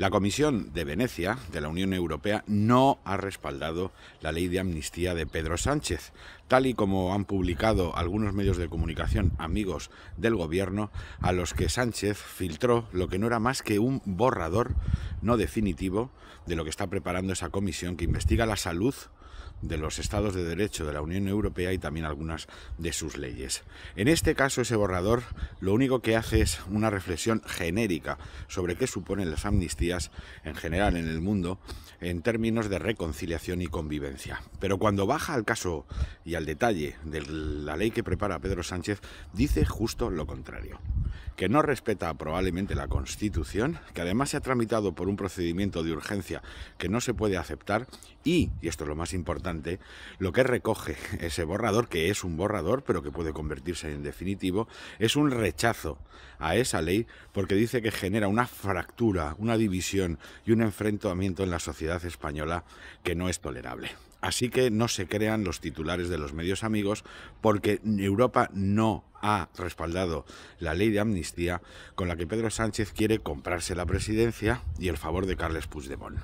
La Comisión de Venecia de la Unión Europea no ha respaldado la ley de amnistía de Pedro Sánchez, tal y como han publicado algunos medios de comunicación amigos del gobierno, a los que Sánchez filtró lo que no era más que un borrador no definitivo de lo que está preparando esa comisión que investiga la salud de los estados de derecho de la Unión Europea y también algunas de sus leyes. En este caso, ese borrador lo único que hace es una reflexión genérica sobre qué suponen las amnistías en general en el mundo en términos de reconciliación y convivencia. Pero cuando baja al caso y al detalle de la ley que prepara Pedro Sánchez, dice justo lo contrario que no respeta probablemente la Constitución, que además se ha tramitado por un procedimiento de urgencia que no se puede aceptar y, y esto es lo más lo que recoge ese borrador, que es un borrador pero que puede convertirse en definitivo, es un rechazo a esa ley porque dice que genera una fractura, una división y un enfrentamiento en la sociedad española que no es tolerable. Así que no se crean los titulares de los medios amigos porque Europa no ha respaldado la ley de amnistía con la que Pedro Sánchez quiere comprarse la presidencia y el favor de Carles Puigdemont.